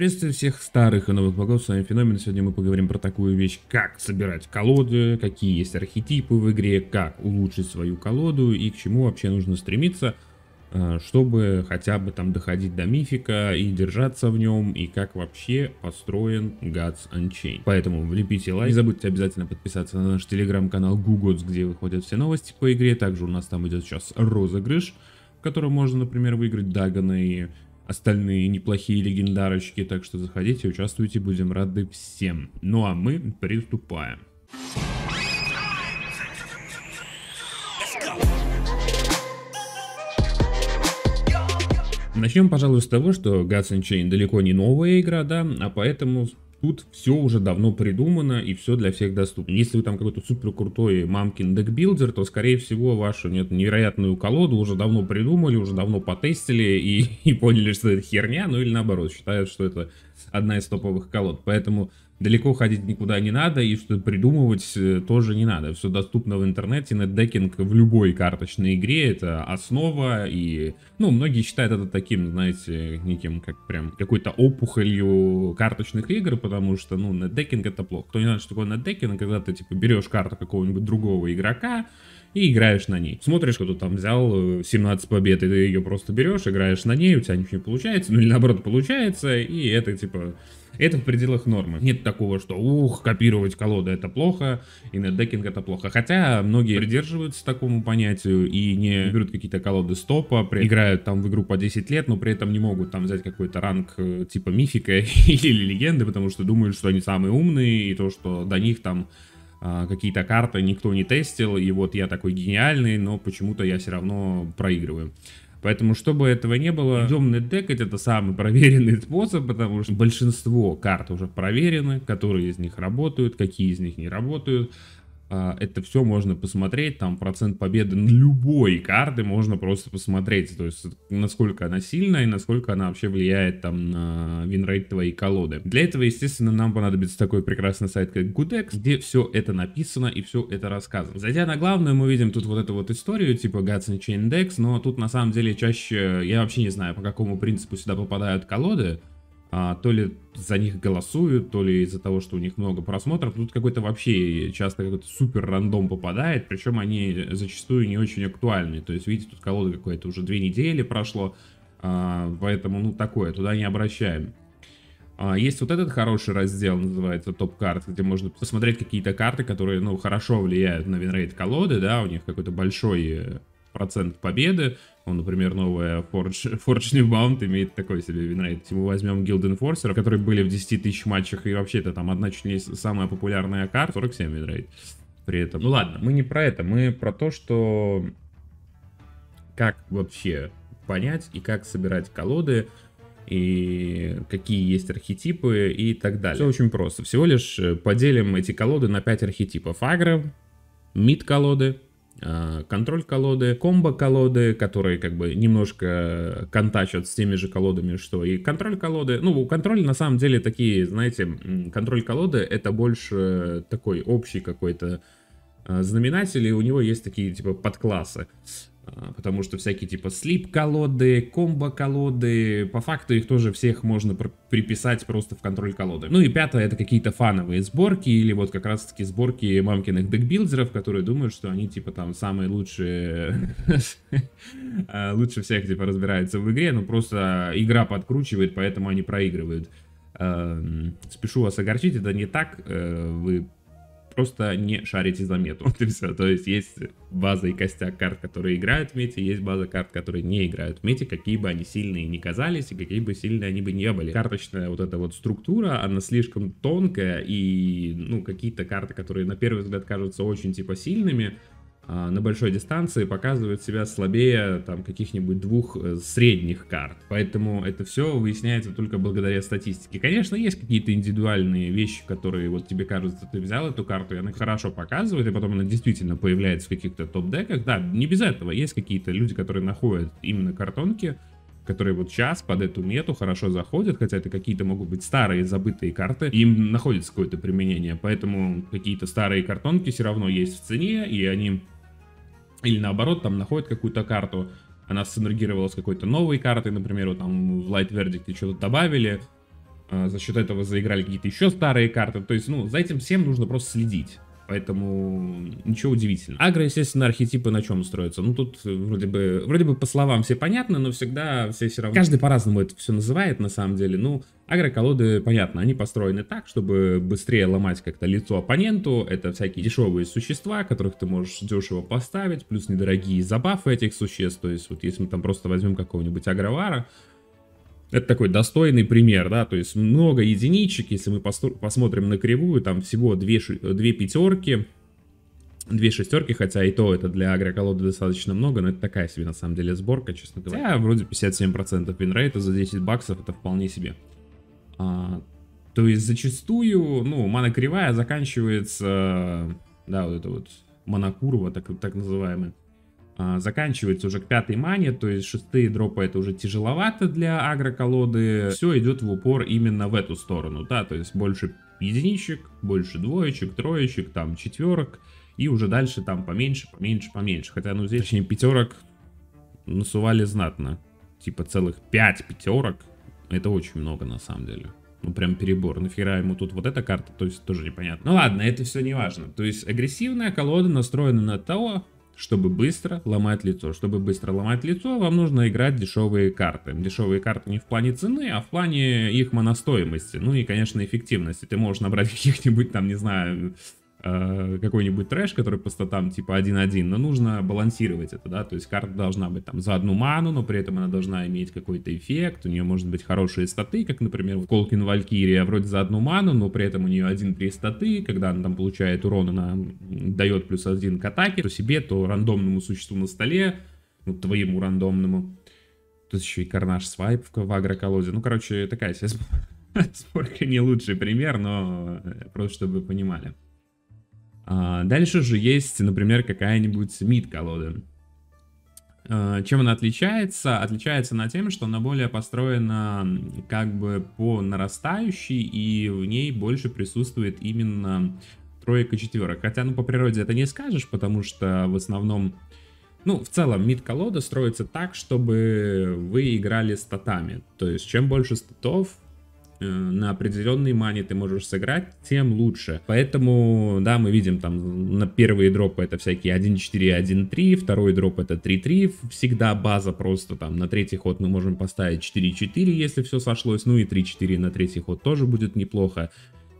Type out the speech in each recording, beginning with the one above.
Приветствую всех старых и новых богов, с вами Феномен. Сегодня мы поговорим про такую вещь, как собирать колоды, какие есть архетипы в игре, как улучшить свою колоду и к чему вообще нужно стремиться, а, чтобы хотя бы там доходить до мифика и держаться в нем, и как вообще построен Gods Unchained. Поэтому влепите лайк, не забудьте обязательно подписаться на наш телеграм-канал GuGods, где выходят все новости по игре, также у нас там идет сейчас розыгрыш, в котором можно, например, выиграть Дагана и остальные неплохие легендарочки, так что заходите, участвуйте, будем рады всем. Ну а мы приступаем. Начнем, пожалуй, с того, что Gods Unchained далеко не новая игра, да, а поэтому Тут все уже давно придумано и все для всех доступно. Если вы там какой-то супер крутой мамкин декбилдер, то скорее всего вашу нет, невероятную колоду уже давно придумали, уже давно потестили и, и поняли, что это херня, ну или наоборот, считают, что это одна из топовых колод. Поэтому далеко ходить никуда не надо, и что придумывать э, тоже не надо. Все доступно в интернете, нетдекинг в любой карточной игре, это основа, и, ну, многие считают это таким, знаете, неким, как прям какой-то опухолью карточных игр, потому что, ну, нетдекинг это плохо. Кто не знает, что такое нетдекинг, когда ты, типа, берешь карту какого-нибудь другого игрока, и играешь на ней. Смотришь, кто там взял 17 э, побед, и ты ее просто берешь, играешь на ней, у тебя ничего не получается, ну или наоборот получается, и это типа это в пределах нормы. Нет такого, что ух, копировать колоды это плохо, и нетдекинг это плохо. Хотя многие придерживаются такому понятию и не берут какие-то колоды стопа, играют там в игру по 10 лет, но при этом не могут там взять какой-то ранг э, типа мифика или легенды, потому что думают, что они самые умные, и то, что до них там а, какие-то карты никто не тестил, и вот я такой гениальный, но почему-то я все равно проигрываю. Поэтому, чтобы этого не было, идем нетдекать, это самый проверенный способ, потому что большинство карт уже проверены, которые из них работают, какие из них не работают. А, это все можно посмотреть, там процент победы любой карты можно просто посмотреть, то есть насколько она сильная и насколько она вообще влияет там на winrate твоей колоды. Для этого, естественно, нам понадобится такой прекрасный сайт, как GUDecks, где все это написано и все это рассказано. Зайдя на главную, мы видим тут вот эту вот историю, типа Gods Unchained Decks, но тут на самом деле чаще, я вообще не знаю, по какому принципу сюда попадают колоды, а, то ли за них голосуют, то ли из-за того, что у них много просмотров. Тут какой-то вообще часто какой-то супер random попадает, причем они зачастую не очень актуальны. То есть, видите, тут колода какая-то уже две недели прошло, а, поэтому, ну, такое, туда не обращаем. А, есть вот этот хороший раздел, называется Top Cards, где можно посмотреть какие-то карты, которые, ну, хорошо влияют на winrate колоды, да, у них какой-то большой э, процент победы. Он, например, новая Forge, Forge Newbound имеет такой себе winrate. Если мы возьмем Guild Enforcer, которые были в 10 тысяч матчах, и вообще это там одна чуть ли самая популярная карта, 47 winrate. При этом. Ну ладно, мы не про это, мы про то, что как вообще понять и как собирать колоды, и какие есть архетипы и так далее. Все очень просто. Всего лишь поделим эти колоды на 5 архетипов. Агро, мид колоды, контроль колоды, комбо колоды, которые как бы немножко контачат с теми же колодами, что и контроль колоды. Ну, у контроля на самом деле такие, знаете, контроль колоды это больше такой общий какой-то а, знаменатель, и у него есть такие типа подклассы. Потому что всякие типа слип-колоды, комбо-колоды, по факту их тоже всех можно приписать просто в контроль колоды. Ну и пятое, это какие-то фановые сборки, или вот как раз-таки сборки мамкиных декбилдеров, которые думают, что они типа там самые лучшие, лучше всех типа разбираются в игре, но просто игра подкручивает, поэтому они проигрывают. Спешу вас огорчить, это не так, э, вы просто не шарите за мету. Вот и все. То есть есть база и костяк карт, которые играют в мете, есть база карт, которые не играют в мете, какие бы они сильные ни казались и какие бы сильные они бы не были. Карточная вот эта вот структура, она слишком тонкая и, ну, какие-то карты, которые на первый взгляд кажутся очень типа сильными, на большой дистанции показывают себя слабее там каких-нибудь двух э, средних карт. Поэтому это все выясняется только благодаря статистике. Конечно, есть какие-то индивидуальные вещи, которые вот тебе кажется, ты взял эту карту, и она хорошо показывает, и потом она действительно появляется в каких-то топ-деках. Да, не без этого. Есть какие-то люди, которые находят именно картонки, которые вот сейчас под эту мету хорошо заходят, хотя это какие-то могут быть старые забытые карты, им находится какое-то применение, поэтому какие-то старые картонки все равно есть в цене, и они или наоборот, там находят какую-то карту, она синергировала с какой-то новой картой, например, вот там в Light Verdict что-то добавили, а, за счет этого заиграли какие-то еще старые карты. То есть, ну, за этим всем нужно просто следить. Поэтому ничего удивительного. Агро, естественно, архетипы на чем строятся? Ну, тут вроде бы, вроде бы по словам все понятно, но всегда все все равно... Каждый по-разному это все называет, на самом деле. Ну, агро-колоды, понятно, они построены так, чтобы быстрее ломать как-то лицо оппоненту. Это всякие дешевые существа, которых ты можешь дешево поставить, плюс недорогие забафы этих существ. То есть, вот если мы там просто возьмем какого-нибудь агровара, это такой достойный пример, да, то есть много единичек, если мы посмотрим на кривую, там всего две, две пятерки, две шестерки, хотя и то это для агроколоды достаточно много, но это такая себе на самом деле сборка, честно говоря. Хотя вроде 57% винрейта за 10 баксов, это вполне себе. А, то есть зачастую, ну, мана кривая заканчивается, да, вот это вот монокурва, так, так называемая, заканчивается уже к пятой мане, то есть шестые дропы это уже тяжеловато для агроколоды. Все идет в упор именно в эту сторону, да, то есть больше единичек, больше двоечек, троечек, там четверок, и уже дальше там поменьше, поменьше, поменьше. Хотя, ну здесь, точнее, пятерок насували знатно. Типа целых пять пятерок, это очень много на самом деле. Ну, прям перебор. Нафига ему тут вот эта карта, то есть тоже непонятно. Ну ладно, это все не важно. То есть агрессивная колода настроена на то, чтобы быстро ломать лицо. Чтобы быстро ломать лицо, вам нужно играть дешевые карты. Дешевые карты не в плане цены, а в плане их моностоимости. Ну и, конечно, эффективности. Ты можешь набрать каких-нибудь там, не знаю, Э, какой-нибудь трэш, который по статам типа 1-1, но нужно балансировать это, да, то есть карта должна быть там за одну ману, но при этом она должна иметь какой-то эффект, у нее может быть хорошие статы, как, например, в Колкин Валькирия, вроде за одну ману, но при этом у нее 1-3 статы, когда она там получает урон, она дает плюс один к атаке, то себе, то рандомному существу на столе, ну, твоему рандомному. Тут еще и карнаж свайп в агроколоде. Ну, короче, такая себе спорка не лучший пример, но э, просто чтобы вы понимали. А, дальше же есть, например, какая-нибудь мид-колода. А, чем она отличается? Отличается она тем, что она более построена как бы по нарастающей, и в ней больше присутствует именно троек и четверок. Хотя, ну, по природе это не скажешь, потому что в основном, ну, в целом, мид-колода строится так, чтобы вы играли статами. То есть, чем больше статов, на определенной мане ты можешь сыграть, тем лучше. Поэтому, да, мы видим там на первые дропы это всякие 1-4, 1-3, второй дроп это 3-3, всегда база просто там на третий ход мы можем поставить 4-4, если все сошлось, ну и 3-4 на третий ход тоже будет неплохо.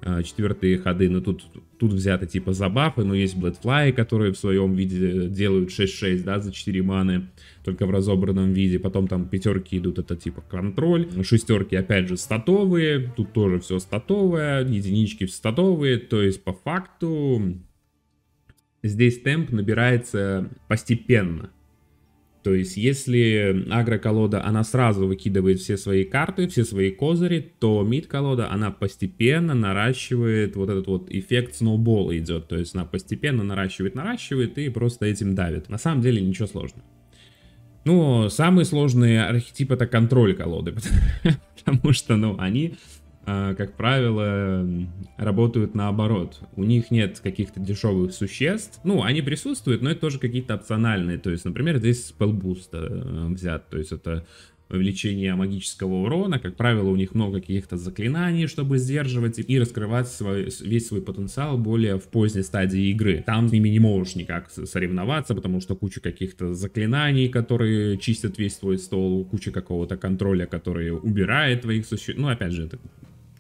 Э, четвертые ходы, но тут, тут взяты типа забафы, но есть Bloodfly, которые в своем виде делают 6-6, да, за 4 маны, только в разобранном виде, потом там пятерки идут, это типа контроль, шестерки опять же статовые, тут тоже все статовое, единички статовые, то есть по факту здесь темп набирается постепенно, то есть, если агро-колода, она сразу выкидывает все свои карты, все свои козыри, то мид-колода, она постепенно наращивает вот этот вот эффект сноубола идет. То есть, она постепенно наращивает, наращивает и просто этим давит. На самом деле, ничего сложного. Ну, самый сложный архетип это контроль колоды, потому что, ну, они как правило, работают наоборот. У них нет каких-то дешевых существ. Ну, они присутствуют, но это тоже какие-то опциональные. То есть, например, здесь спелбуст э, взят. То есть, это увеличение магического урона. Как правило, у них много каких-то заклинаний, чтобы сдерживать и раскрывать свой, весь свой потенциал более в поздней стадии игры. Там с ними не можешь никак соревноваться, потому что куча каких-то заклинаний, которые чистят весь твой стол, куча какого-то контроля, который убирает твоих существ. Ну, опять же, это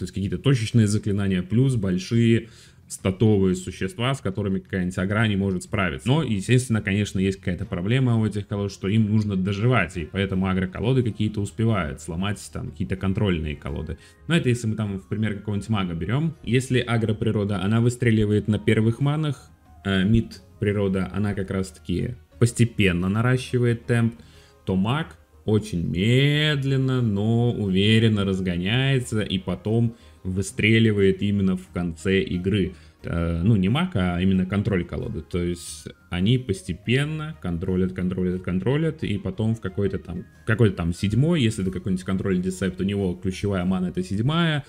то есть какие-то точечные заклинания, плюс большие статовые существа, с которыми какая-нибудь агра не может справиться. Но, естественно, конечно, есть какая-то проблема у этих колод, что им нужно доживать, и поэтому агро-колоды какие-то успевают сломать там какие-то контрольные колоды. Но это если мы там, в пример, какого-нибудь мага берем. Если агро-природа, она выстреливает на первых манах, э, мид природа, она как раз-таки постепенно наращивает темп, то маг очень медленно, но уверенно разгоняется и потом выстреливает именно в конце игры. Э, ну, не маг, а именно контроль колоды. То есть они постепенно контролят, контролят, контролят, и потом в какой-то там, какой-то там седьмой, если это какой-нибудь контроль десепт, у него ключевая мана это седьмая,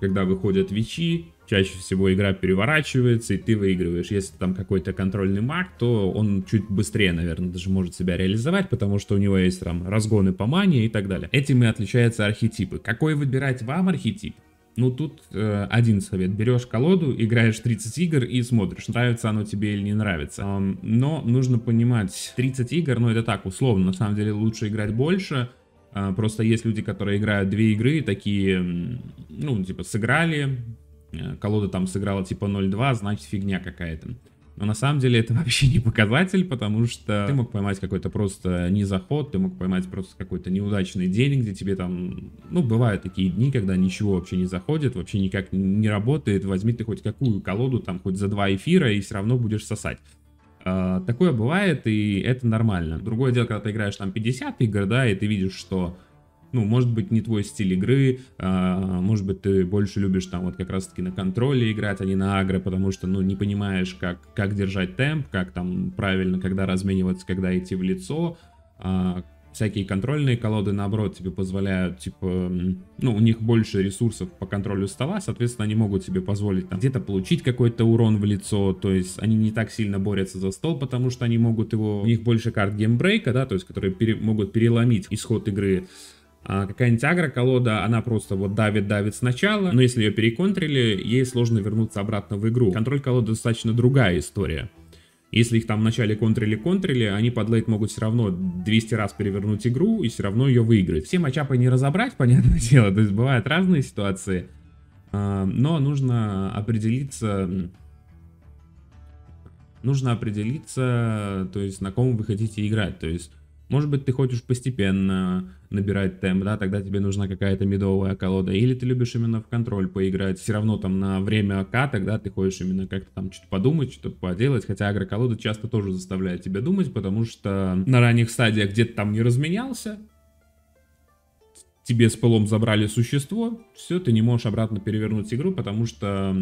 когда выходят вичи, чаще всего игра переворачивается, и ты выигрываешь. Если там какой-то контрольный маг, то он чуть быстрее, наверное, даже может себя реализовать, потому что у него есть там разгоны по мане и так далее. Этим и отличаются архетипы. Какой выбирать вам архетип? Ну, тут э, один совет. Берешь колоду, играешь 30 игр и смотришь, нравится оно тебе или не нравится. Эм, но нужно понимать, 30 игр, ну, это так, условно. На самом деле лучше играть больше. Э, просто есть люди, которые играют две игры, такие, ну, типа, сыграли, колода там сыграла типа 0-2, значит фигня какая-то. Но на самом деле это вообще не показатель, потому что ты мог поймать какой-то просто не заход, ты мог поймать просто какой-то неудачный день, где тебе там, ну, бывают такие дни, когда ничего вообще не заходит, вообще никак не работает, возьми ты хоть какую колоду, там, хоть за два эфира, и все равно будешь сосать. Uh, такое бывает, и это нормально. Другое дело, когда ты играешь там 50 игр, да, и ты видишь, что ну, может быть, не твой стиль игры, а, может быть, ты больше любишь там вот как раз-таки на контроле играть, а не на агро, потому что, ну, не понимаешь, как, как держать темп, как там правильно, когда размениваться, когда идти в лицо, а, всякие контрольные колоды, наоборот, тебе позволяют, типа, ну, у них больше ресурсов по контролю стола, соответственно, они могут себе позволить там где-то получить какой-то урон в лицо, то есть они не так сильно борются за стол, потому что они могут его, у них больше карт геймбрейка, да, то есть которые пере, могут переломить исход игры, а какая-нибудь агро-колода, она просто вот давит-давит сначала, но если ее переконтрили, ей сложно вернуться обратно в игру. Контроль колоды достаточно другая история. Если их там вначале контрили-контрили, они под лейт могут все равно 200 раз перевернуть игру и все равно ее выиграть. Все матчапы не разобрать, понятное дело, то есть бывают разные ситуации, а, но нужно определиться, нужно определиться, то есть на ком вы хотите играть, то есть может быть, ты хочешь постепенно набирать темп, да, тогда тебе нужна какая-то медовая колода. Или ты любишь именно в контроль поиграть, все равно там на время АК, тогда ты хочешь именно как-то там что-то подумать, что-то поделать. Хотя агроколода часто тоже заставляет тебя думать, потому что на ранних стадиях где-то там не разменялся, тебе с полом забрали существо, все, ты не можешь обратно перевернуть игру, потому что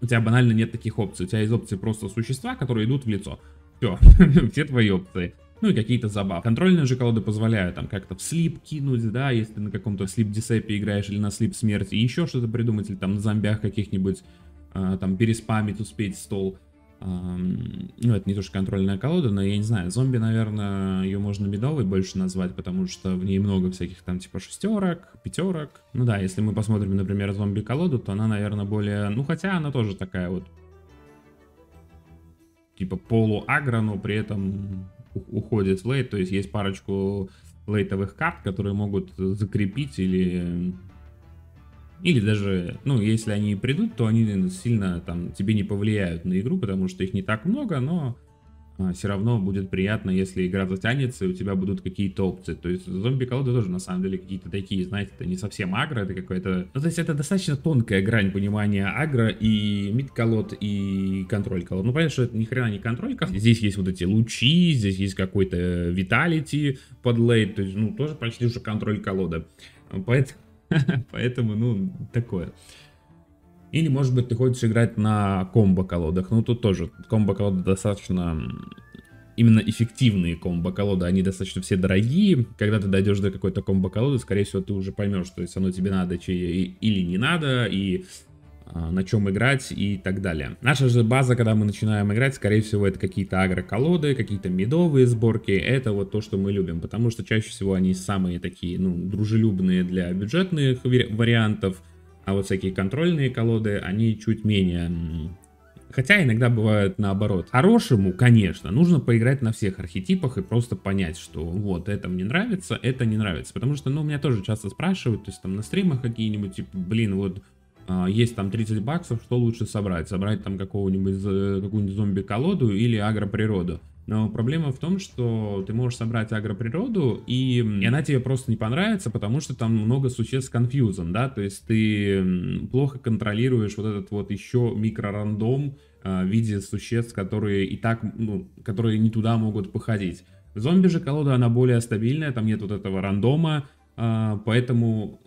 у тебя банально нет таких опций. У тебя есть опции просто существа, которые идут в лицо. Все, все твои опции ну и какие-то забавы. Контрольные же колоды позволяют там как-то в слип кинуть, да, если ты на каком-то слип десепе играешь или на слип смерти, и еще что-то придумать, или там на зомбях каких-нибудь, э, там переспамить, успеть стол. Эм, ну, это не то, что контрольная колода, но я не знаю, зомби, наверное, ее можно медовой больше назвать, потому что в ней много всяких там типа шестерок, пятерок. Ну да, если мы посмотрим, например, зомби-колоду, то она, наверное, более... Ну, хотя она тоже такая вот типа полу-агро, но при этом уходит в лейт, то есть есть парочку лейтовых карт, которые могут закрепить или или даже, ну, если они придут, то они сильно там тебе не повлияют на игру, потому что их не так много, но все равно будет приятно, если игра затянется, и у тебя будут какие-то опции. То есть зомби-колоды тоже, на самом деле, какие-то такие, знаете, это не совсем агро, это какой-то... Ну, то есть это достаточно тонкая грань понимания агро и мид-колод, и контроль-колод. Ну, понятно, что это ни хрена не контроль-колод. Здесь есть вот эти лучи, здесь есть какой-то виталити под лейт, то есть, ну, тоже почти уже контроль-колода. Поэтому, поэтому, ну, такое. Или, может быть, ты хочешь играть на комбо-колодах. Ну, тут тоже комбо-колоды достаточно... Именно эффективные комбо-колоды, они достаточно все дорогие. Когда ты дойдешь до какой-то комбо-колоды, скорее всего, ты уже поймешь, что есть оно тебе надо или не надо, и а, на чем играть и так далее. Наша же база, когда мы начинаем играть, скорее всего, это какие-то агро-колоды, какие-то медовые сборки. Это вот то, что мы любим, потому что чаще всего они самые такие, ну, дружелюбные для бюджетных вариантов. А вот всякие контрольные колоды, они чуть менее... Хотя иногда бывают наоборот. Хорошему, конечно, нужно поиграть на всех архетипах и просто понять, что вот это мне нравится, это не нравится. Потому что, ну, меня тоже часто спрашивают, то есть там на стримах какие-нибудь, типа, блин, вот а, есть там 30 баксов, что лучше собрать? Собрать там какого-нибудь, какую-нибудь зомби-колоду или агро-природу? Но проблема в том, что ты можешь собрать агроприроду, и, и она тебе просто не понравится, потому что там много существ с конфьюзом, да, то есть ты плохо контролируешь вот этот вот еще микрорандом э, в виде существ, которые и так, ну, которые не туда могут походить. Зомби же колода, она более стабильная, там нет вот этого рандома, э, поэтому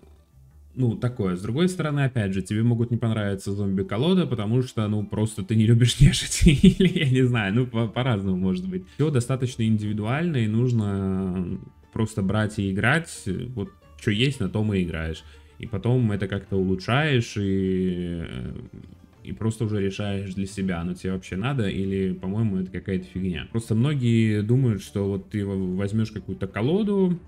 ну, такое. С другой стороны, опять же, тебе могут не понравиться зомби-колода, потому что, ну, просто ты не любишь нежить, или, я не знаю, ну, по- по-разному может быть. Все достаточно индивидуально, и нужно просто брать и играть, вот, что есть, на том и играешь. И потом это как-то улучшаешь, и, и просто уже решаешь для себя, оно тебе вообще надо, или, по-моему, это какая-то фигня. Просто многие думают, что вот ты возьмешь какую-то колоду,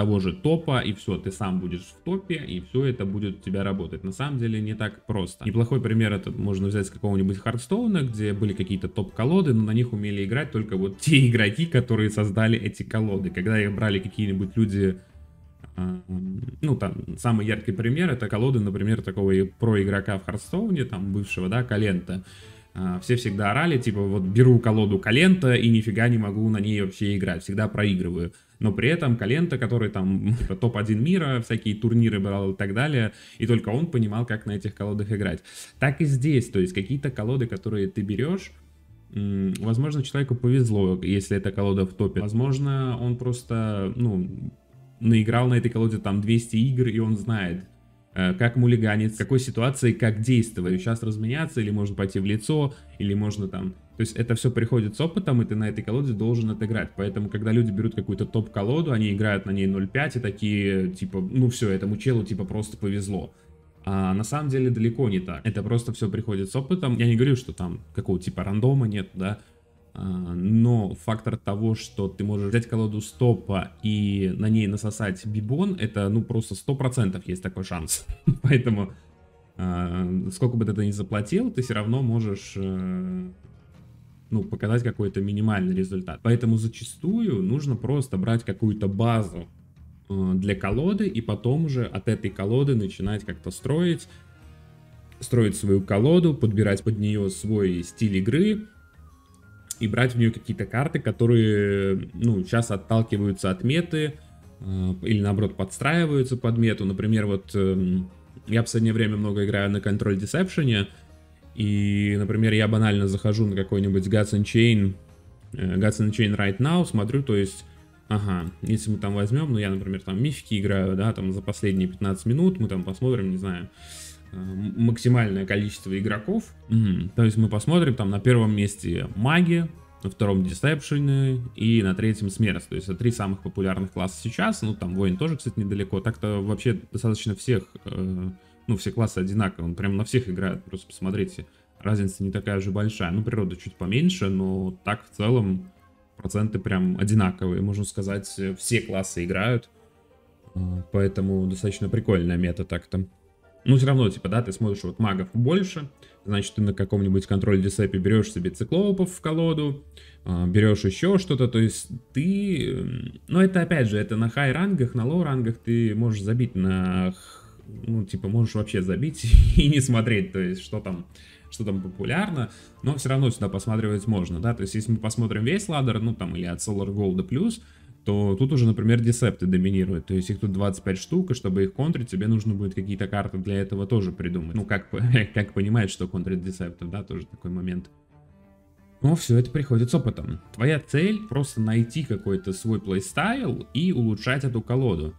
того же топа, и все, ты сам будешь в топе, и все это будет у тебя работать. На самом деле не так просто. Неплохой пример это можно взять с какого-нибудь Хардстоуна, где были какие-то топ-колоды, но на них умели играть только вот те игроки, которые создали эти колоды. Когда их брали какие-нибудь люди а, ну, там, самый яркий пример, это колоды, например, такого про игрока в Хардстоуне, там, бывшего, да, Калента. А, все всегда орали, типа, вот беру колоду Калента и нифига не могу на ней вообще играть, всегда проигрываю. Но при этом Калента, который там типа, топ-1 мира, всякие турниры брал и так далее, и только он понимал, как на этих колодах играть. Так и здесь, то есть какие-то колоды, которые ты берешь, Возможно, человеку повезло, если эта колода в топе. Возможно, он просто, ну, наиграл на этой колоде там 200 игр, и он знает, как мулиганить, в какой ситуации как действовать. Сейчас разменяться, или можно пойти в лицо, или можно там... То есть это все приходит с опытом, и ты на этой колоде должен отыграть. Поэтому, когда люди берут какую-то топ-колоду, они играют на ней 0.5 и такие, типа, ну все, этому челу типа просто повезло. А на самом деле далеко не так. Это просто все приходит с опытом. Я не говорю, что там какого типа рандома нет, да. А, но фактор того, что ты можешь взять колоду стопа и на ней насосать бибон, это ну просто 100% есть такой шанс. Поэтому а, сколько бы ты это ни заплатил, ты все равно можешь э, ну, показать какой-то минимальный результат. Поэтому зачастую нужно просто брать какую-то базу э, для колоды и потом уже от этой колоды начинать как-то строить, строить свою колоду, подбирать под нее свой стиль игры, и брать в нее какие-то карты, которые, ну, сейчас отталкиваются от меты, э, или наоборот подстраиваются под мету. Например, вот э, я в последнее время много играю на контроль Deception, и, например, я банально захожу на какой-нибудь Gods and Chain, э, Gods and Chain Right Now, смотрю, то есть, ага, если мы там возьмем, ну, я, например, там мифики играю, да, там за последние 15 минут, мы там посмотрим, не знаю, максимальное количество игроков. Угу. То есть мы посмотрим там на первом месте маги, на втором Deception и на третьем Смерть. То есть это три самых популярных класса сейчас. Ну там воин тоже, кстати, недалеко. Так-то вообще достаточно всех, э, ну все классы одинаковые. Он прям на всех играет. Просто посмотрите, разница не такая же большая. Ну природа чуть поменьше, но так в целом проценты прям одинаковые. Можно сказать, все классы играют. Э, поэтому достаточно прикольная мета так-то. Ну, все равно, типа, да, ты смотришь, вот магов больше, значит, ты на каком-нибудь контроле десепе берешь себе циклопов в колоду, а, берешь еще что-то, то есть ты... Ну, это, опять же, это на хай-рангах, на лоу-рангах ты можешь забить на... Ну, типа, можешь вообще забить и не смотреть, то есть, что там что там популярно, но все равно сюда посматривать можно, да, то есть если мы посмотрим весь ладер, ну там или от Solar Gold плюс, то тут уже, например, десепты доминируют. То есть их тут 25 штук, и чтобы их контрить, тебе нужно будет какие-то карты для этого тоже придумать. Ну, как, как понимать, что контрить десептов, да, тоже такой момент. Но все это приходит с опытом. Твоя цель просто найти какой-то свой плейстайл и улучшать эту колоду.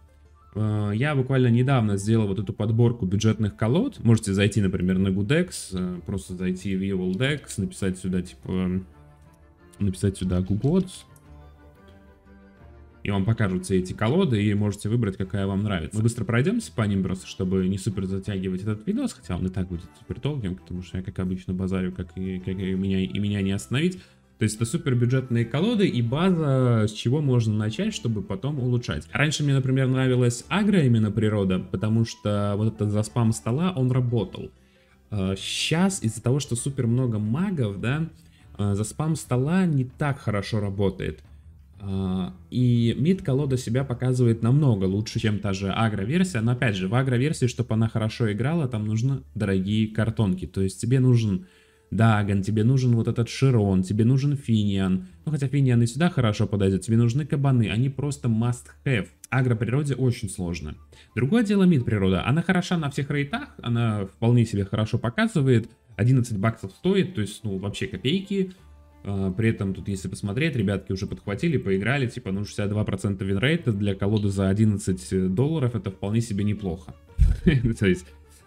Э, я буквально недавно сделал вот эту подборку бюджетных колод. Можете зайти, например, на Gudex, э, просто зайти в Evil Dex, написать сюда, типа, написать сюда Gugods, и вам покажут все эти колоды, и можете выбрать, какая вам нравится. Мы быстро пройдемся по ним просто, чтобы не супер затягивать этот видос, хотя он и так будет супер долгим, потому что я, как обычно, базарю, как и, как и, меня, и меня не остановить. То есть это супер бюджетные колоды и база, с чего можно начать, чтобы потом улучшать. Раньше мне, например, нравилась агро именно природа, потому что вот этот за спам стола, он работал. Сейчас а, из-за того, что супер много магов, да, а, за спам стола не так хорошо работает. А, и мид-колода себя показывает намного лучше, чем та же агро-версия. Но опять же, в агро-версии, чтобы она хорошо играла, там нужны дорогие картонки. То есть тебе нужен Дагон, тебе нужен вот этот Широн, тебе нужен Финиан. Ну хотя Финиан и сюда хорошо подойдет. Тебе нужны кабаны, они просто must-have. Агро-природе очень сложно. Другое дело мид-природа. Она хороша на всех рейтах, она вполне себе хорошо показывает. 11 баксов стоит, то есть, ну, вообще копейки. А, при этом тут, если посмотреть, ребятки уже подхватили, поиграли, типа, ну, 62% винрейта для колоды за 11 долларов, это вполне себе неплохо. То есть,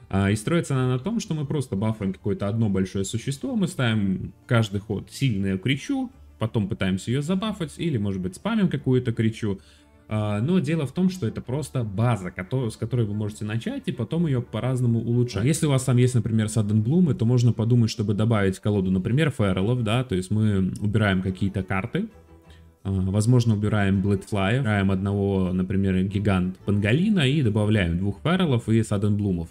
а, и строится она на том, что мы просто бафаем какое-то одно большое существо, мы ставим каждый ход сильную кричу, потом пытаемся ее забафать, или, может быть, спамим какую-то кричу, но дело в том, что это просто база, с которой вы можете начать и потом ее по-разному улучшать. Если у вас там есть, например, Саденблумы, то можно подумать, чтобы добавить в колоду, например, фэрелов, да, то есть мы убираем какие-то карты, Возможно, убираем Bloodfly, убираем одного, например, гигант Пангалина и добавляем двух феррелов и Саденблумов.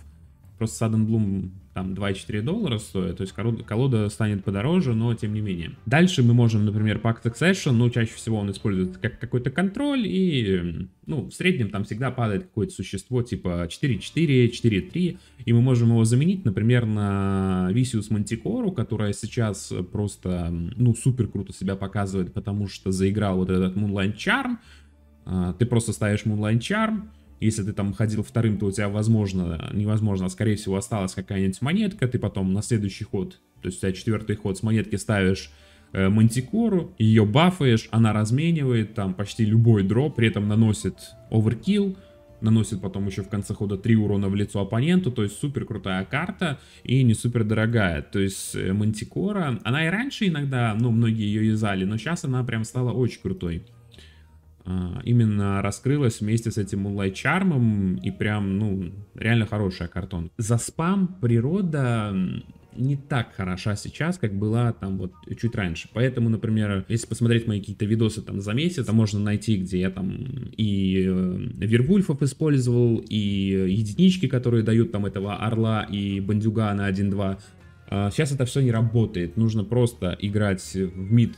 Просто Саденблум там 2,4 доллара стоит, то есть колода станет подороже, но тем не менее. Дальше мы можем, например, Pact Succession, ну, чаще всего он использует как какой-то контроль, и, ну, в среднем там всегда падает какое-то существо типа 4-4, 4-3, и мы можем его заменить, например, на Vicious Manticore, которая сейчас просто, ну, супер круто себя показывает, потому что заиграл вот этот Moonlight Charm, а, ты просто ставишь Moonlight Charm, если ты там ходил вторым, то у тебя, возможно, невозможно, а скорее всего осталась какая-нибудь монетка, ты потом на следующий ход, то есть у тебя четвертый ход с монетки ставишь э, мантикору, ее бафаешь, она разменивает там почти любой дроп, при этом наносит оверкилл, наносит потом еще в конце хода 3 урона в лицо оппоненту, то есть супер крутая карта и не супер дорогая. То есть э, Мантикора, она и раньше иногда, ну, многие ее юзали, но сейчас она прям стала очень крутой. А, именно раскрылась вместе с этим Moonlight Charm, и прям, ну, реально хорошая картон. За спам природа не так хороша сейчас, как была там вот чуть раньше. Поэтому, например, если посмотреть мои какие-то видосы там за месяц, то можно найти, где я там и э, Вервульфов использовал, и единички, которые дают там этого Орла и Бандюга на 1-2. Сейчас это все не работает. Нужно просто играть в мид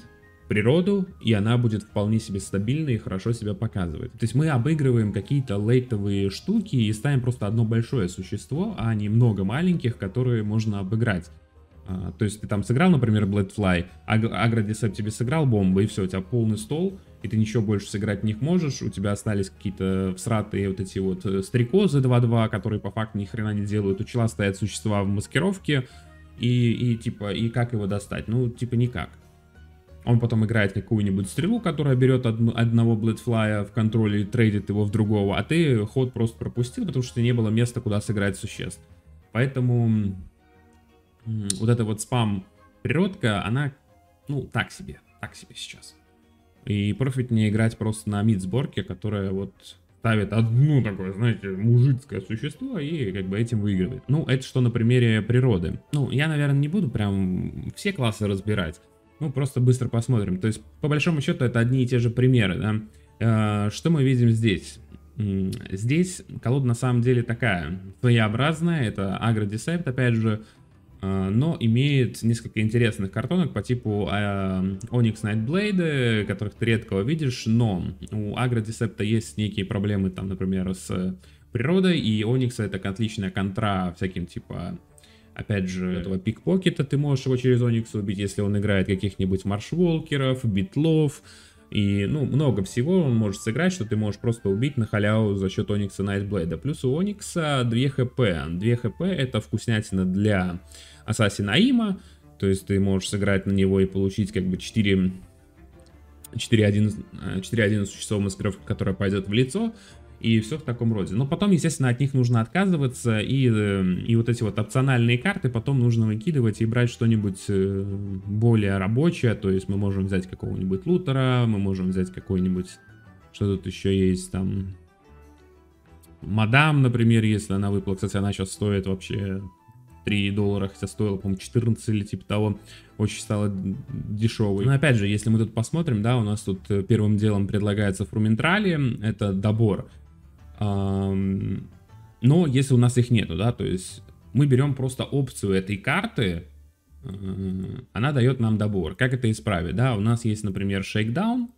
природу, и она будет вполне себе стабильной и хорошо себя показывать. То есть мы обыгрываем какие-то лейтовые штуки и ставим просто одно большое существо, а не много маленьких, которые можно обыграть. А, то есть ты там сыграл, например, Bloodfly, аг Агродесеп тебе сыграл бомбу, и все, у тебя полный стол, и ты ничего больше сыграть не можешь, у тебя остались какие-то всратые вот эти вот э, стрекозы 2-2, которые по факту ни хрена не делают, у чела стоят существа в маскировке, и, и типа, и как его достать? Ну, типа никак. Он потом играет какую-нибудь стрелу, которая берет од одного Блэдфлая в контроле и трейдит его в другого, а ты ход просто пропустил, потому что не было места, куда сыграть существ. Поэтому вот эта вот спам природка, она, ну, так себе, так себе сейчас. И профитнее играть просто на мид сборке, которая вот ставит одну такое, знаете, мужицкое существо и как бы этим выигрывает. Ну, это что на примере природы. Ну, я, наверное, не буду прям все классы разбирать. Ну, просто быстро посмотрим. То есть, по большому счету, это одни и те же примеры, да. А, что мы видим здесь? Здесь колода на самом деле такая своеобразная, это агродесепт, опять же, а, но имеет несколько интересных картонок по типу а, Onyx Nightblade, которых ты редко увидишь, но у агродесепта есть некие проблемы, там, например, с природой, и Onyx это отличная контра всяким типа Опять же, этого pickpocket а ты можешь его через Оникса убить, если он играет каких-нибудь Marsh Walker ов, beetle ов, и, ну, много всего он может сыграть, что ты можешь просто убить на халяву за счет Onyx а Nightblade а. Плюс у Оникса 2 HP. 2 HP это вкуснятина для Ассасина Аима, то есть ты можешь сыграть на него и получить как бы 4 4-1 существо маскировки, которое пойдет в лицо, и все в таком роде. Но потом, естественно, от них нужно отказываться, и, э, и вот эти вот опциональные карты потом нужно выкидывать и брать что-нибудь э, более рабочее, то есть мы можем взять какого-нибудь лутера, мы можем взять какой-нибудь, что тут еще есть, там, мадам, например, если она выпала, кстати, она сейчас стоит вообще 3 доллара, хотя стоила, по-моему, 14 или типа того, очень стала дешевой. Но опять же, если мы тут посмотрим, да, у нас тут э, первым делом предлагается фрументрали, это добор но если у нас их нету, да, то есть мы берем просто опцию этой карты, э, она дает нам добор. Как это исправить, да, у нас есть, например, Shakedown,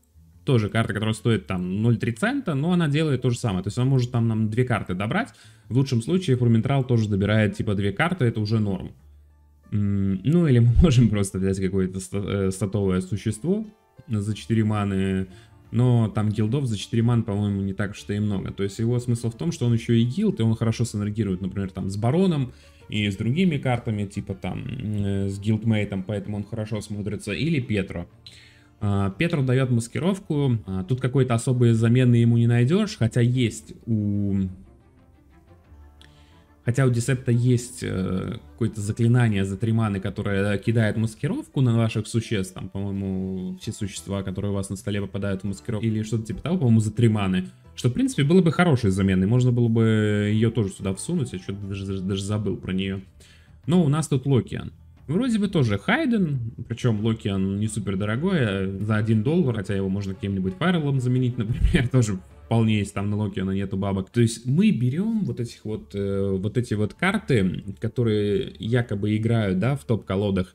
тоже карта, которая стоит там 0,3 цента, но она делает то же самое. То есть она может там нам две карты добрать. В лучшем случае Фурментрал тоже добирает типа две карты, это уже норм. Ну или мы можем просто взять какое-то э, статовое существо за 4 маны, но там гилдов за 4 ман, по-моему, не так уж и много. То есть его смысл в том, что он еще и гилд, и он хорошо синергирует, например, там с бароном и с другими картами, типа там э, с гилдмейтом, поэтому он хорошо смотрится, или Петро. А, Петро дает маскировку, а, тут какой-то особой замены ему не найдешь, хотя есть у Хотя у Десепта есть э, какое-то заклинание за три маны, которое кидает маскировку на ваших существ. Там, по-моему, все существа, которые у вас на столе попадают в маскировку. Или что-то типа того, по-моему, за три маны. Что, в принципе, было бы хорошей заменой. Можно было бы ее тоже сюда всунуть. Я что-то даже, даже забыл про нее. Но у нас тут Локиан. Вроде бы тоже Хайден, причем Локи он не супер дорогой, а за 1 доллар, хотя его можно каким-нибудь файрелом заменить, например, тоже вполне есть там на Локиана нету бабок. То есть мы берем вот этих вот, э, вот эти вот карты, которые якобы играют, да, в топ-колодах,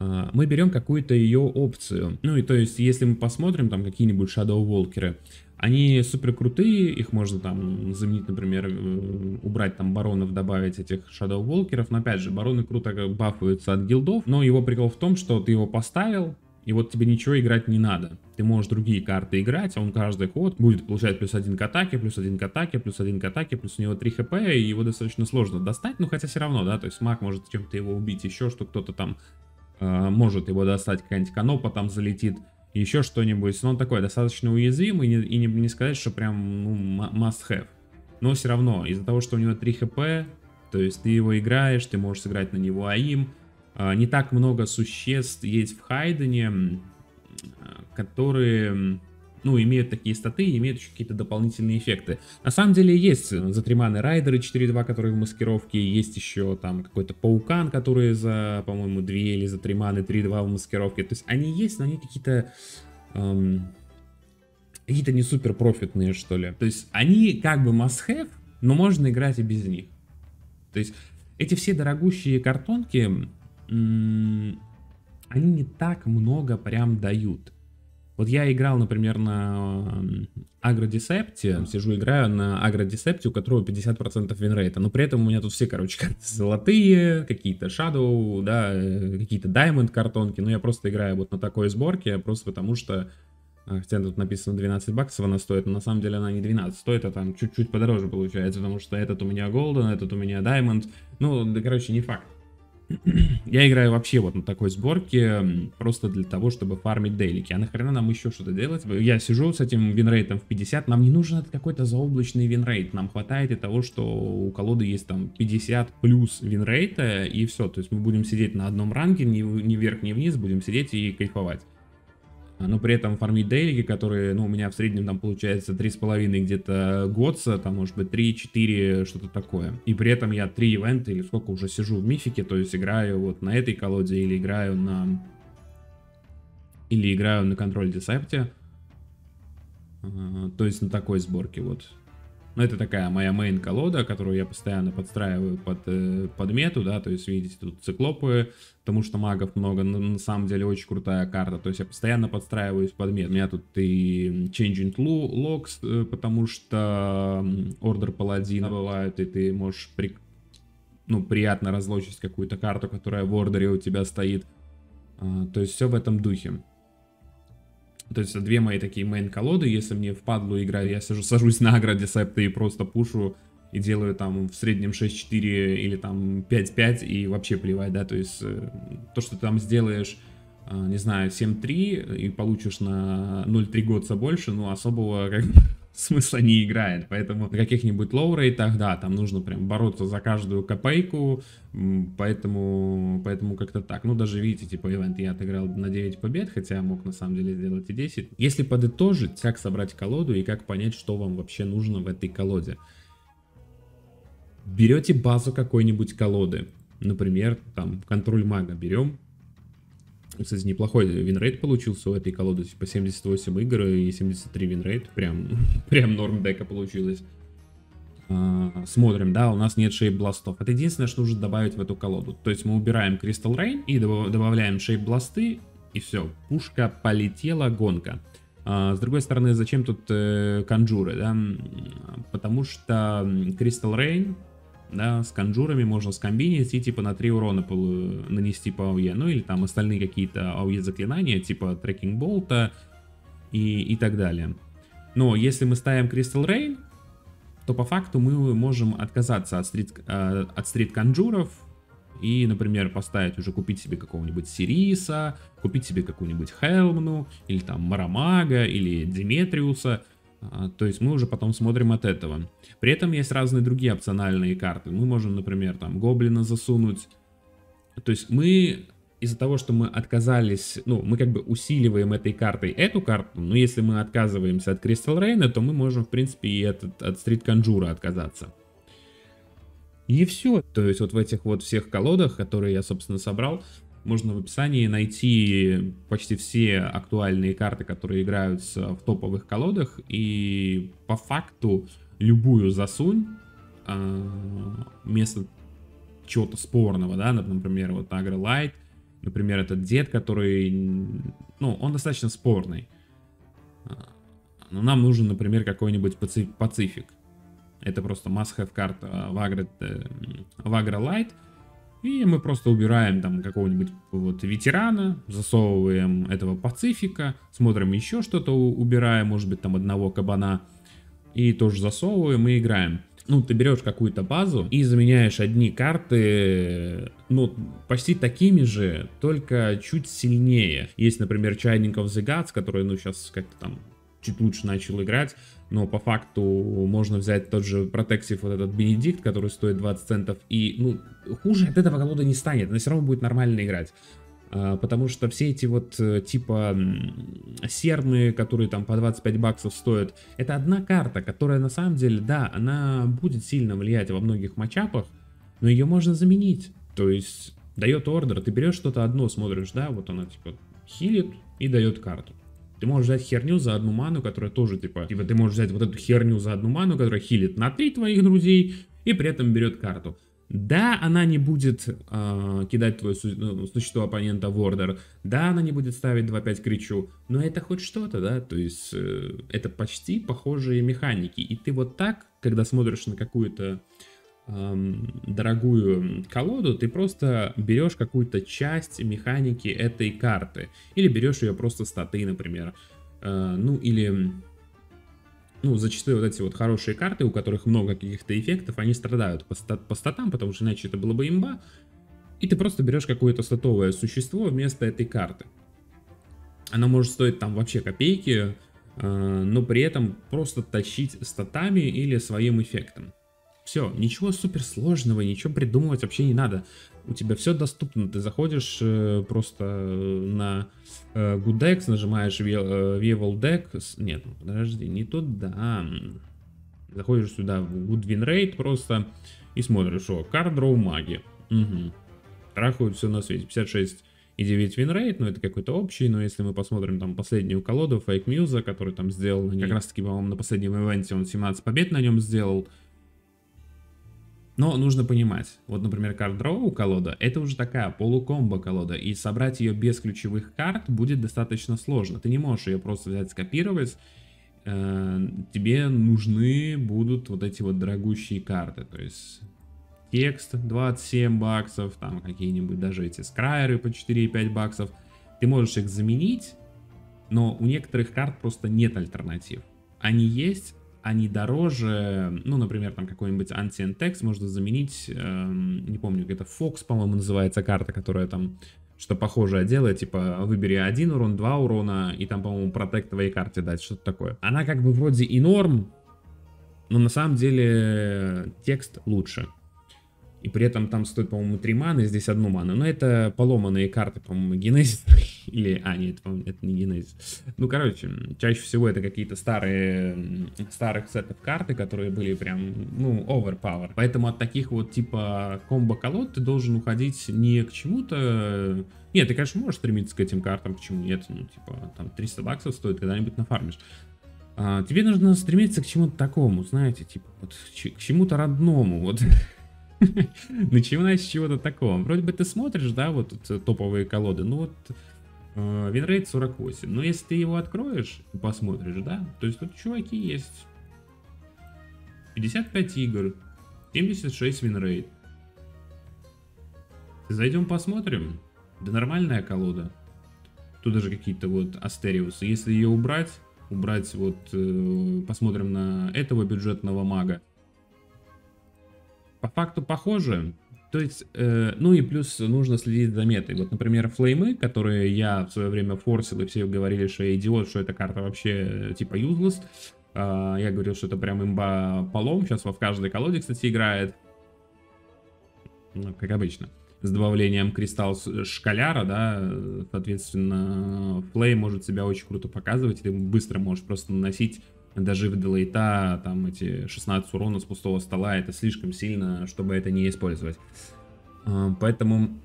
э, мы берем какую-то ее опцию. Ну и то есть, если мы посмотрим там какие-нибудь Shadow Walker, они супер крутые, их можно там заменить, например, э, убрать там баронов, добавить этих Shadow Walker'ов. Но опять же, бароны круто бафуются от гилдов, но его прикол в том, что ты его поставил, и вот тебе ничего играть не надо. Ты можешь другие карты играть, а он каждый ход будет получать плюс один к атаке, плюс один к атаке, плюс один к атаке, плюс у него 3 хп, и его достаточно сложно достать, ну хотя все равно, да, то есть маг может чем-то его убить, еще что кто-то там э, может его достать, какая-нибудь канопа там залетит, еще что-нибудь, но он такой достаточно уязвимый, и не, и не, сказать, что прям, ну, must have. Но все равно, из-за того, что у него 3 хп, то есть ты его играешь, ты можешь сыграть на него АИМ, не так много существ есть в Хайдене, которые, ну, имеют такие статы и имеют еще какие-то дополнительные эффекты. На самом деле есть затриманы райдеры 4.2, которые в маскировке, есть еще там какой-то паукан, который за, по-моему, 2 или за триманы 3.2 в маскировке. То есть они есть, но они какие-то... Эм, какие-то не супер профитные, что ли. То есть они как бы must have, но можно играть и без них. То есть эти все дорогущие картонки, они не так много прям дают. Вот я играл, например, на Агродесепте, сижу играю на Агродесепте, у которого 50% винрейта, но при этом у меня тут все, короче, карты золотые, какие-то Shadow, да, какие-то Diamond картонки, но я просто играю вот на такой сборке, просто потому что, а, хотя тут написано 12 баксов она стоит, но на самом деле она не 12 стоит, а там чуть-чуть подороже получается, потому что этот у меня Golden, этот у меня Diamond, ну, да, короче, не факт. я играю вообще вот на такой сборке просто для того, чтобы фармить дейлики. А нахрена нам еще что-то делать? Я сижу с этим winrate ом в 50, нам не нужен какой-то заоблачный winrate. Нам хватает и того, что у колоды есть там 50 плюс winrate а и все. То есть мы будем сидеть на одном ранге, ни, ни вверх, ни вниз, будем сидеть и кайфовать. Но при этом фармить дейлики, которые, ну, у меня в среднем там получается 3,5 где-то GODS а, там может быть 3-4, что-то такое. И при этом я 3 ивента или сколько уже сижу в mythic е, то есть играю вот на этой колоде или играю на... Или играю на контроль десепте. То есть на такой сборке вот. Но это такая моя мейн колода, которую я постоянно подстраиваю под, э, под мету, да, то есть видите тут циклопы, потому что магов много, но на самом деле очень крутая карта, то есть я постоянно подстраиваюсь под мету. У меня тут и Changing Locks, э, потому что Order Паладина бывают, и ты можешь при, ну, приятно разлочить какую-то карту, которая в ордере у тебя стоит. А, то есть все в этом духе. То есть две мои такие мейн колоды, если мне впадлу играть, я сажу, сажусь на агродесепты и просто пушу и делаю там в среднем 6-4 или там 5-5 и вообще плевать, да, то есть э, то, что ты там сделаешь, э, не знаю, 7-3 и получишь на 0-3 годца больше, ну особого как смысла не играет. Поэтому на каких-нибудь лоу-рейтах, да, там нужно прям бороться за каждую копейку, поэтому, поэтому как-то так. Ну, даже видите, типа, ивент я отыграл на 9 побед, хотя мог на самом деле сделать и 10. Если подытожить, как собрать колоду и как понять, что вам вообще нужно в этой колоде. Берете базу какой-нибудь колоды, например, там, контроль мага берем, кстати, неплохой winrate получился у этой колоды, типа 78 игр и 73 winrate, прям, прям норм deck а получилось. А, смотрим, да, у нас нет шейп бластов. Это единственное, что нужно добавить в эту колоду. То есть мы убираем Crystal Rain и добавляем шейп бласты, и все, пушка полетела, гонка. А, с другой стороны, зачем тут э, конжуры, да? Потому что Crystal Rain да, с конжурами можно скомбинить и типа на 3 урона нанести по АОЕ, ну или там остальные какие-то АОЕ заклинания, типа трекинг болта и, и так далее. Но если мы ставим Crystal Rain, то по факту мы можем отказаться от стрит, э, от стрит конжуров и, например, поставить уже, купить себе какого-нибудь Сириса, купить себе какую-нибудь Хелмну, или там Марамага, или Диметриуса, а, то есть мы уже потом смотрим от этого. При этом есть разные другие опциональные карты. Мы можем, например, там гоблина засунуть. То есть мы из-за того, что мы отказались, ну, мы как бы усиливаем этой картой эту карту, но если мы отказываемся от Crystal Rain, то мы можем, в принципе, и от, от Street Conjure отказаться. И все. То есть вот в этих вот всех колодах, которые я, собственно, собрал, можно в описании найти почти все актуальные карты, которые играются в топовых колодах. И по факту любую засунь а, вместо чего-то спорного, да, например, вот Агролайт, например, этот дед, который, ну, он достаточно спорный. А, но нам нужен, например, какой-нибудь Пацифик. Это просто must-have карта в Agro, э, в Agro Light. И мы просто убираем там какого-нибудь вот ветерана, засовываем этого Пацифика, смотрим еще что-то, убираем, может быть там одного кабана, и тоже засовываем и играем. Ну, ты берешь какую-то базу и заменяешь одни карты, ну, почти такими же, только чуть сильнее. Есть, например, Чайников The который, ну, сейчас как-то там чуть лучше начал играть, но по факту можно взять тот же Protective, вот этот Бенедикт, который стоит 20 центов, и, ну, хуже от этого колода не станет, она все равно будет нормально играть. А, потому что все эти вот э, типа серны, которые там по 25 баксов стоят, это одна карта, которая на самом деле, да, она будет сильно влиять во многих матчапах, но ее можно заменить. То есть дает ордер, ты берешь что-то одно, смотришь, да, вот она типа хилит и дает карту. Ты можешь взять херню за одну ману, которая тоже типа, типа ты можешь взять вот эту херню за одну ману, которая хилит на три твоих друзей и при этом берет карту. Да, она не будет э, кидать твое ну, существо оппонента в ордер. Да, она не будет ставить 2-5 кричу. Но это хоть что-то, да? То есть э, это почти похожие механики. И ты вот так, когда смотришь на какую-то дорогую колоду, ты просто берешь какую-то часть механики этой карты. Или берешь ее просто статы, например. Э, ну, или ну, зачастую вот эти вот хорошие карты, у которых много каких-то эффектов, они страдают по, стат по статам, потому что иначе это было бы имба. И ты просто берешь какое-то статовое существо вместо этой карты. Она может стоить там вообще копейки, э, но при этом просто тащить статами или своим эффектом. Все, ничего суперсложного, ничего придумывать вообще не надо. У тебя все доступно. Ты заходишь э, просто на э, GoodDex, нажимаешь Veval Deck. Нет, подожди, не туда. Заходишь сюда в Good Win Rate просто и смотришь, о, Card Draw маги. Угу. Трахают все на свете. 56 и 9 Rate, но это какой-то общий, но если мы посмотрим там последнюю колоду Fake Muse, который там сделал, как раз таки, по-моему, на последнем ивенте он 17 побед на нем сделал, но нужно понимать, вот, например, карт Дроу колода, это уже такая полукомбо колода, и собрать ее без ключевых карт будет достаточно сложно. Ты не можешь ее просто взять, скопировать, э, тебе нужны будут вот эти вот дорогущие карты, то есть текст 27 баксов, там какие-нибудь даже эти скрайеры по 4,5 баксов. Ты можешь их заменить, но у некоторых карт просто нет альтернатив. Они есть, они дороже, ну, например, там какой-нибудь anti можно заменить, эм, не помню, это Fox, по-моему, называется карта, которая там что похожее делает, типа, выбери один урон, два урона, и там, по-моему, протект твоей карте дать, что-то такое. Она как бы вроде и норм, но на самом деле текст лучше. И при этом там стоит, по-моему, 3 маны, здесь одну ману. Но это поломанные карты, по-моему, Генезис. Или, а, нет, это не Генезис. Ну, короче, чаще всего это какие-то старые, старых сетов карты, которые были прям, ну, overpower. Поэтому от таких вот типа комбо-колод ты должен уходить не к чему-то... Нет, ты, конечно, можешь стремиться к этим картам, почему нет? Ну, типа, там 300 баксов стоит, когда-нибудь нафармишь. А, тебе нужно стремиться к чему-то такому, знаете, типа, вот, к чему-то родному, вот. Начинать с чего-то такого. Вроде бы ты смотришь, да, вот топовые колоды, ну вот winrate 48. Но если ты его откроешь и посмотришь, да, то есть тут чуваки есть. 55 игр, 76 winrate. Зайдем посмотрим. Да нормальная колода. Тут даже какие-то вот Asterius ы. Если ее убрать, убрать вот, э, посмотрим на этого бюджетного мага, по факту похоже. То есть, э, ну и плюс нужно следить за метой. Вот, например, флеймы, которые я в свое время форсил, и все говорили, что я идиот, что эта карта вообще типа useless. Э, я говорил, что это прям имба полом. Сейчас во в каждой колоде, кстати, играет. Ну, как обычно. С добавлением кристалл шкаляра, да, соответственно, флейм может себя очень круто показывать. Ты быстро можешь просто наносить дожив до лейта, там эти 16 урона с пустого стола, это слишком сильно, чтобы это не использовать. А, поэтому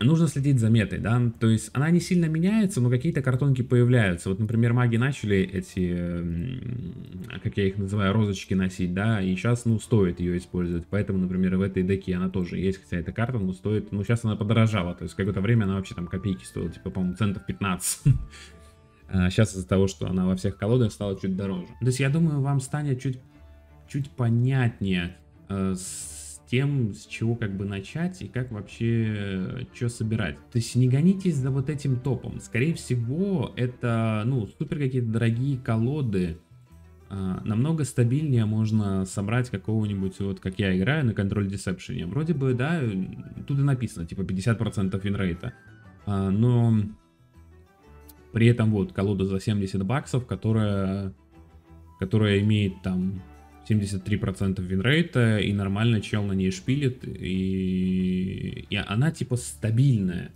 нужно следить за метой, да, то есть она не сильно меняется, но какие-то картонки появляются. Вот, например, маги начали эти, как я их называю, розочки носить, да, и сейчас, ну, стоит ее использовать. Поэтому, например, в этой деке она тоже есть, хотя эта карта, но стоит, ну, сейчас она подорожала, то есть какое-то время она вообще там копейки стоила, типа, по-моему, центов 15. А сейчас из-за того, что она во всех колодах стала чуть дороже. То есть я думаю, вам станет чуть, чуть понятнее э, с тем, с чего как бы начать и как вообще э, что собирать. То есть не гонитесь за вот этим топом. Скорее всего, это, ну, супер какие-то дорогие колоды. А, намного стабильнее можно собрать какого-нибудь, вот как я играю на контроль Deception. Вроде бы, да, тут и написано, типа 50% винрейта. А, но при этом вот колода за 70 баксов, которая, которая имеет там 73% винрейта, и нормально чел на ней шпилит, и, и она типа стабильная.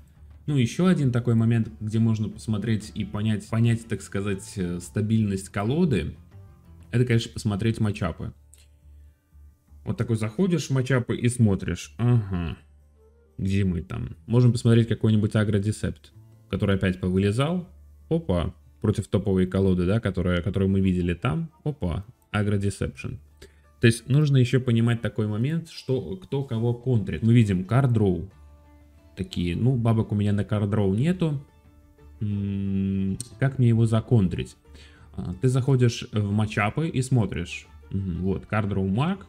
Ну, еще один такой момент, где можно посмотреть и понять, понять, так сказать, э, стабильность колоды, это, конечно, посмотреть матчапы. Вот такой заходишь в матчапы и смотришь, ага, где мы там. Можем посмотреть какой-нибудь агродесепт, который опять повылезал, опа, против топовой колоды, да, которая, которую мы видели там, опа, агродесепшн. То есть нужно еще понимать такой момент, что кто кого контрит. Мы видим кардроу. Такие, ну, бабок у меня на кардроу нету. как мне его законтрить? А, ты заходишь в матчапы и смотришь. Вот, кардроу маг.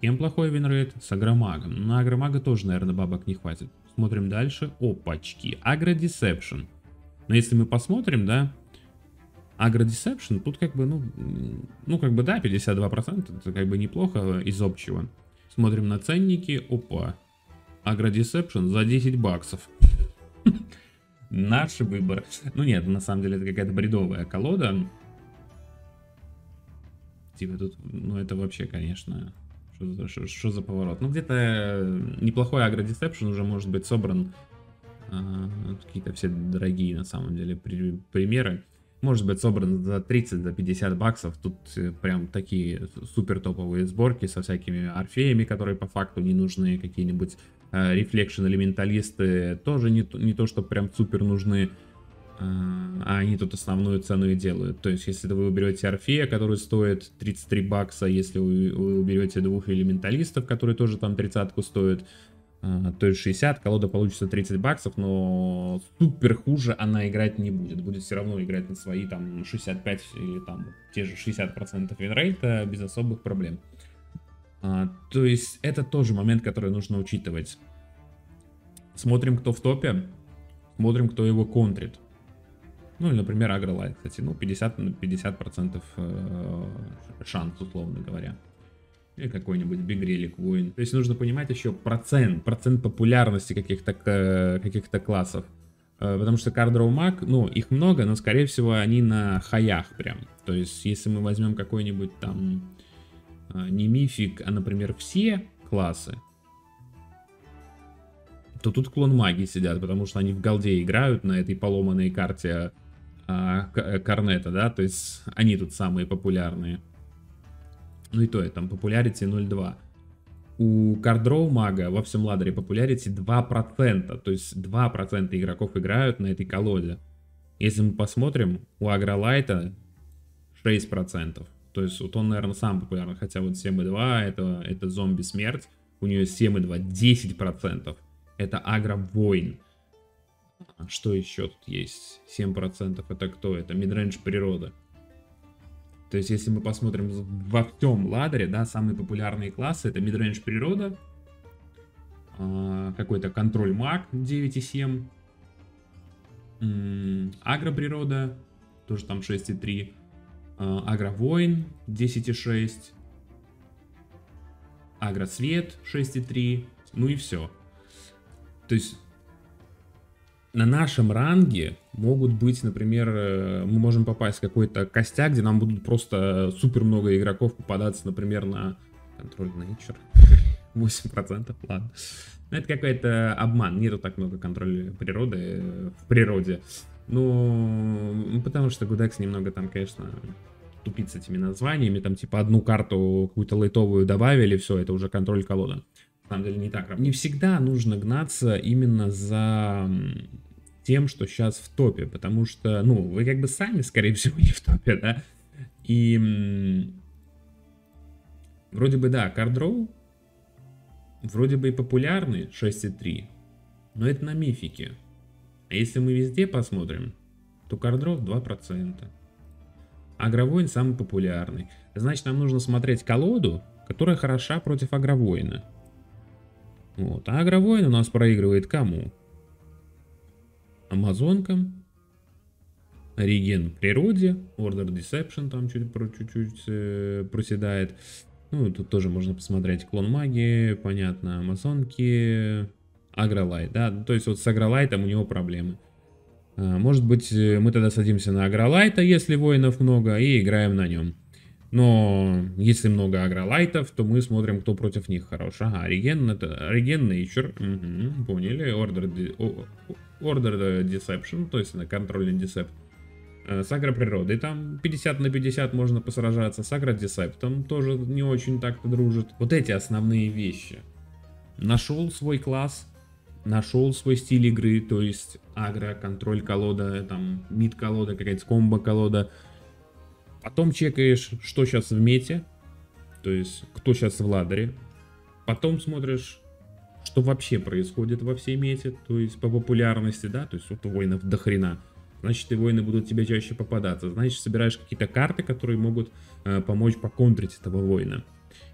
Кем плохой winrate? С aggro магом. На aggro мага тоже, наверное, бабок не хватит. Смотрим дальше. Опачки. Aggro Deception. Но если мы посмотрим, да, Aggro Deception, тут как бы, ну, ну как бы да, 52%, это как бы неплохо из общего. Смотрим на ценники, опа, Aggro Deception за 10 баксов. Наш выбор. Ну нет, на самом деле это какая-то бредовая колода. Типа тут, ну это вообще, конечно, что за, что, что за поворот. Ну где-то неплохой агродесепшн уже может быть собран. А, Какие-то все дорогие на самом деле при, примеры может быть собран за 30, за 50 баксов. Тут э, прям такие супер топовые сборки со всякими орфеями, которые по факту не нужны, какие-нибудь рефлекшн э, элементалисты тоже не, не то, что прям супер нужны, э, а они тут основную цену и делают. То есть, если вы уберете Орфея, который стоит 33 бакса, если вы, вы уберете двух элементалистов, которые тоже там тридцатку стоят, то есть 60, колода получится 30 баксов, но супер хуже она играть не будет. Будет все равно играть на свои там 65 или там те же 60% винрейта без особых проблем. А, то есть это тоже момент, который нужно учитывать. Смотрим, кто в топе, смотрим, кто его контрит. Ну, или, например, агролайт, кстати, ну, 50 на 50% э, шанс, условно говоря или какой-нибудь Big Relic воин. То есть нужно понимать еще процент, процент популярности каких-то каких классов. Э, потому что Cardrow Mag, ну, их много, но, скорее всего, они на хаях прям. То есть, если мы возьмем какой-нибудь там э, не мифик, а, например, все классы, то тут клон маги сидят, потому что они в голде играют на этой поломанной карте а, э, Корнета, да, то есть они тут самые популярные. Ну и то, это там популярити 0.2. У Кардроу Мага во всем ладере популярити 2%, то есть 2% игроков играют на этой колоде. Если мы посмотрим, у Агролайта 6%. То есть вот он, наверное, самый популярный, хотя вот 7.2 это, это зомби-смерть, у нее 7.2, 10%. Это Агро-Войн. Что еще тут есть? 7% это кто? Это Мидрендж природа. То есть, если мы посмотрим во всем ладере, да, самые популярные классы это midrange природа, а, какой-то контроль маг 9,7, агро природа, тоже там 6,3, а, агро воин 10,6, агро свет 6,3, ну и все. То есть на нашем ранге могут быть, например, э, мы можем попасть в какой-то костяк, где нам будут просто супер много игроков попадаться, например, на контроль nature. 8%, ладно. Но это какой-то обман, нету так много контроля природы э, в природе. Ну, потому что Гудекс немного там, конечно, тупить с этими названиями, там типа одну карту какую-то лайтовую добавили, все, это уже контроль колода. На самом деле не так. Не всегда нужно гнаться именно за тем, что сейчас в топе, потому что, ну, вы как бы сами, скорее всего, не в топе, да, и вроде бы, да, кардроу, вроде бы и популярный 6.3, но это на мифике. А если мы везде посмотрим, то кардров 2%. Агровоин самый популярный. Значит, нам нужно смотреть колоду, которая хороша против агровоина. Вот. А агровоин у нас проигрывает кому? Амазонкам. Реген природе. Order Deception там чуть-чуть э, проседает. Ну, тут тоже можно посмотреть. Клон магии, понятно. Амазонки. Агролайт, да. То есть вот с агролайтом у него проблемы. А, может быть, э, мы тогда садимся на агролайта, если воинов много, и играем на нем. Но если много агролайтов, то мы смотрим, кто против них хорош. Ага, реген, это реген nature, угу, поняли, order, order deception, то есть на контрольный десепт. Э, с агроприродой там 50 на 50 можно посражаться, с агродесептом тоже не очень так-то дружит. Вот эти основные вещи. Нашел свой класс, нашел свой стиль игры, то есть агро, контроль колода, там мид колода, какая-то комбо колода. Потом чекаешь, что сейчас в мете, то есть кто сейчас в ладере. Потом смотришь, что вообще происходит во всей мете, то есть по популярности, да, то есть вот воинов до хрена. Значит, и воины будут тебе чаще попадаться. Значит, собираешь какие-то карты, которые могут э, помочь поконтрить этого воина.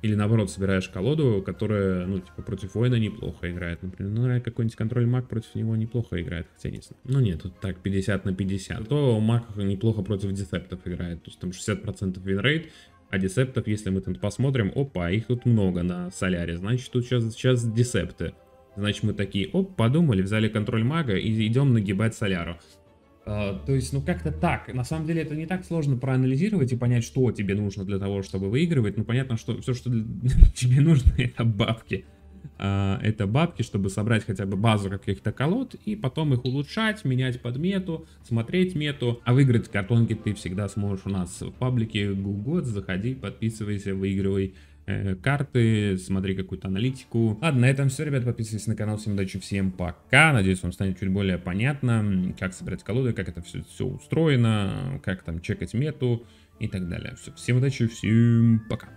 Или наоборот, собираешь колоду, которая, ну, типа, против воина неплохо играет. Например, ну, какой-нибудь контроль маг против него неплохо играет, хотя не знаю. Ну нет, тут так, 50 на 50. То маг неплохо против десептов играет. То есть там 60% winrate, а десептов, если мы там посмотрим, опа, их тут много на соляре. Значит, тут сейчас, сейчас десепты. Значит, мы такие, оп, подумали, взяли контроль мага и идем нагибать соляру. А, то есть, ну как-то так. На самом деле это не так сложно проанализировать и понять, что тебе нужно для того, чтобы выигрывать. Ну понятно, что все, что тебе нужно, это бабки. Uh, это бабки, чтобы собрать хотя бы базу каких-то колод и потом их улучшать, менять под мету, смотреть мету. А выиграть картонки ты всегда сможешь у нас в паблике Google Заходи, подписывайся, выигрывай э, карты, смотри какую-то аналитику. Ладно, на этом все, ребят, подписывайтесь на канал, всем удачи, всем пока, надеюсь, вам станет чуть более понятно, как собирать колоды, как это все, все устроено, как там чекать мету и так далее. Все, всем удачи, всем пока.